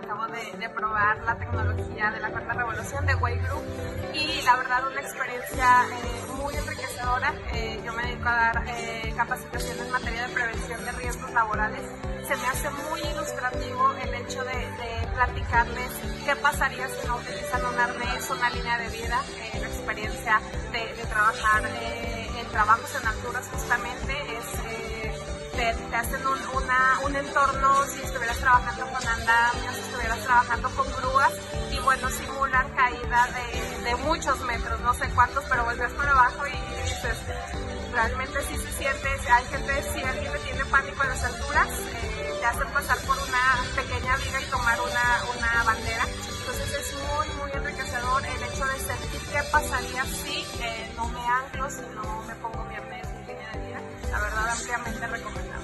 de, probar la tecnología de la cuarta revolución de Way Group y la verdad una experiencia eh, muy enriquecedora. Eh, yo me dedico a dar eh, capacitación en materia de prevención de riesgos laborales. Se me hace muy ilustrativo el hecho de, de platicarles qué pasaría si no utilizan un arnés, una línea de vida, la experiencia de, de trabajar en trabajos en alturas justamente es te, hacen un, un entorno si estuvieras trabajando con andamios, si estuvieras trabajando con grúas y bueno, simulan caída de, de muchos metros, no sé cuántos, pero volvías para abajo y, dices, realmente sí se siente, hay gente, si alguien le tiene pánico a las alturas, eh, te hacen pasar por una pequeña viga y tomar una, una bandera. Entonces es muy, muy enriquecedor el hecho de sentir qué pasaría si eh, no me anclo, si no me pongo mi arnés, mi línea de vida. La verdad, ampliamente recomendable.